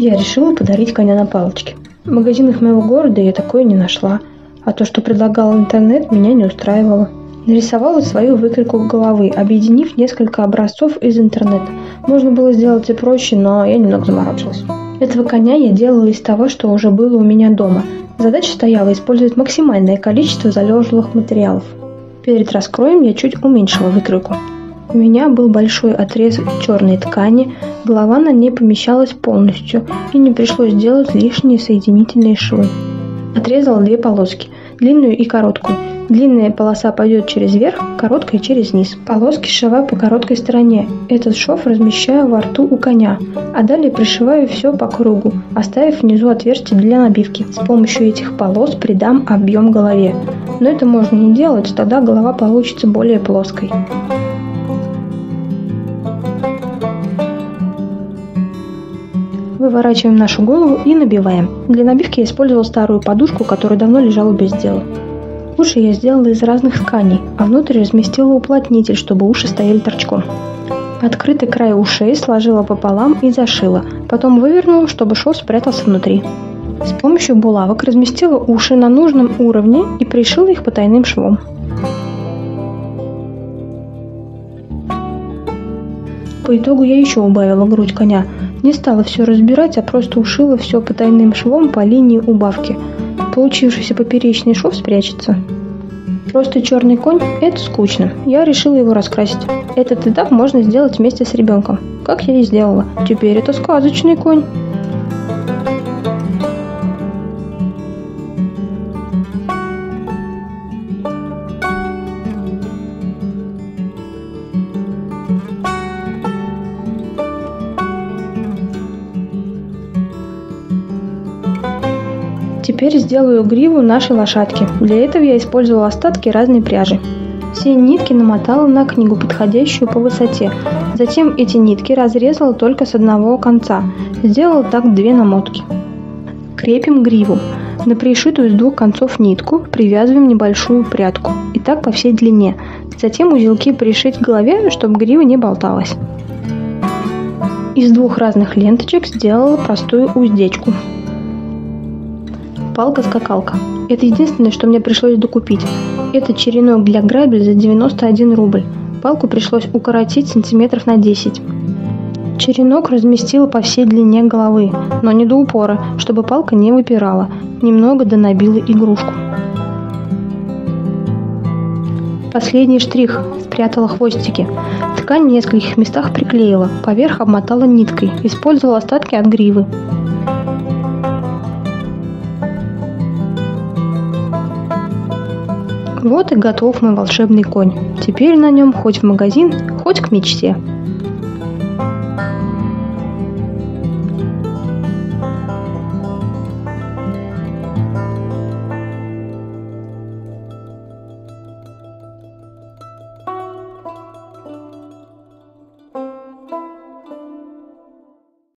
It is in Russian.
Я решила подарить коня на палочке. В магазинах моего города я такое не нашла, а то, что предлагал интернет, меня не устраивало. Нарисовала свою выкройку головы, объединив несколько образцов из интернета. Можно было сделать и проще, но я немного заморочилась. Этого коня я делала из того, что уже было у меня дома. Задача стояла использовать максимальное количество залежных материалов. Перед раскроем я чуть уменьшила выкройку. У меня был большой отрез черной ткани, голова на ней помещалась полностью, и не пришлось делать лишние соединительные швы. Отрезала две полоски, длинную и короткую. Длинная полоса пойдет через верх, короткая через низ. Полоски сшиваю по короткой стороне. Этот шов размещаю во рту у коня, а далее пришиваю все по кругу, оставив внизу отверстие для набивки. С помощью этих полос придам объем голове. Но это можно не делать, тогда голова получится более плоской. Выворачиваем нашу голову и набиваем. Для набивки я использовал старую подушку, которая давно лежала без дела. Уши я сделала из разных тканей, а внутрь разместила уплотнитель, чтобы уши стояли торчком. Открытый край ушей сложила пополам и зашила, потом вывернула, чтобы шов спрятался внутри. С помощью булавок разместила уши на нужном уровне и пришила их потайным швом. По итогу я еще убавила грудь коня. Не стала все разбирать, а просто ушила все потайным швом по линии убавки. Получившийся поперечный шов спрячется. Просто черный конь – это скучно. Я решила его раскрасить. Этот этап можно сделать вместе с ребенком. Как я и сделала. Теперь это сказочный конь. Теперь сделаю гриву нашей лошадки. Для этого я использовала остатки разной пряжи. Все нитки намотала на книгу, подходящую по высоте. Затем эти нитки разрезала только с одного конца. Сделала так две намотки. Крепим гриву. На пришитую с двух концов нитку привязываем небольшую прядку. И так по всей длине. Затем узелки пришить к голове, чтобы грива не болталась. Из двух разных ленточек сделала простую уздечку палка-скакалка. Это единственное, что мне пришлось докупить. Это черенок для грабель за 91 рубль. Палку пришлось укоротить сантиметров на 10. Черенок разместила по всей длине головы, но не до упора, чтобы палка не выпирала. Немного донабила игрушку. Последний штрих. Спрятала хвостики. Ткань в нескольких местах приклеила, поверх обмотала ниткой. Использовала остатки от гривы. Вот и готов мой волшебный конь. Теперь на нем хоть в магазин, хоть к мечте.